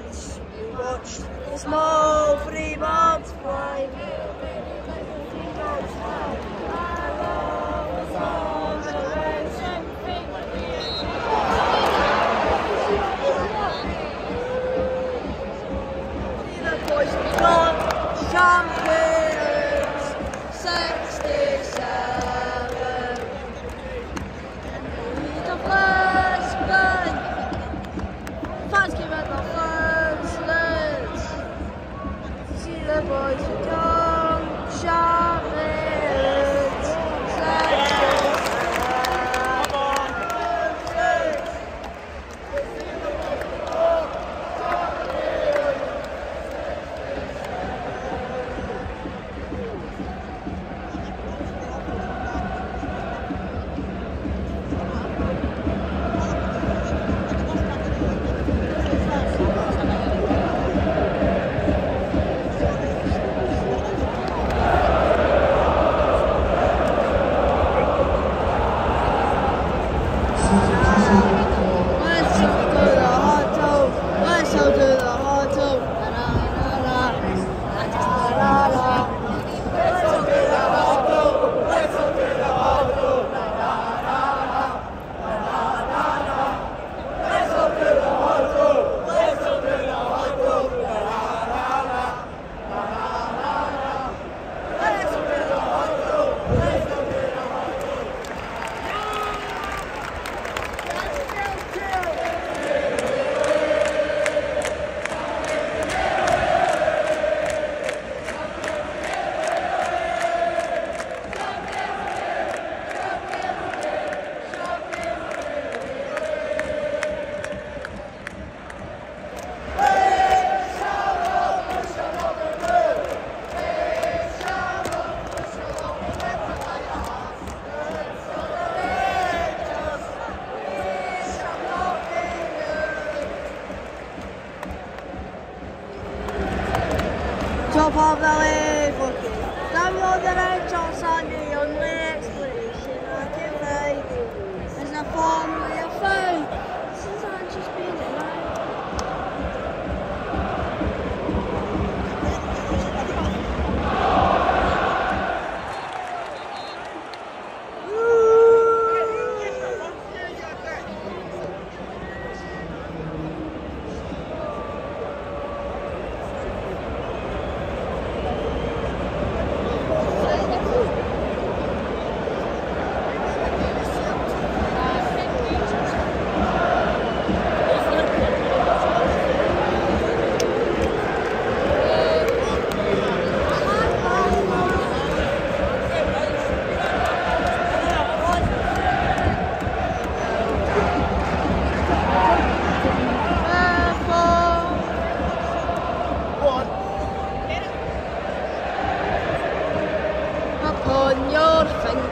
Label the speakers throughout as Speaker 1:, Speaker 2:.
Speaker 1: Once Señor, Señor.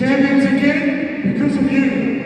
Speaker 2: Your again because of you